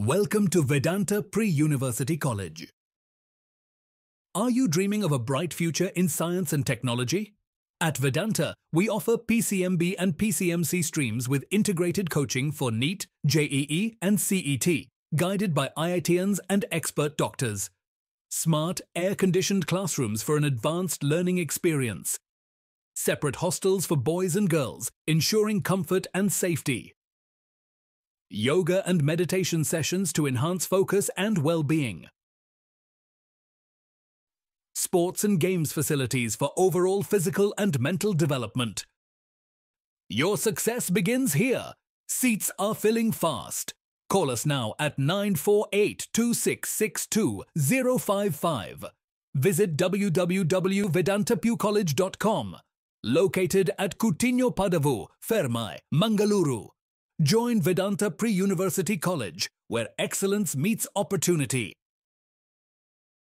Welcome to Vedanta Pre-University College. Are you dreaming of a bright future in science and technology? At Vedanta, we offer PCMB and PCMC streams with integrated coaching for NEET, JEE, and CET, guided by IITians and expert doctors. Smart, air-conditioned classrooms for an advanced learning experience. Separate hostels for boys and girls, ensuring comfort and safety. Yoga and meditation sessions to enhance focus and well-being. Sports and games facilities for overall physical and mental development. Your success begins here. Seats are filling fast. Call us now at 948 2662 055. Visit www.vedantapucollege.com. Located at Coutinho Padavu, Fermai, Mangaluru. Join Vedanta Pre University College, where excellence meets opportunity.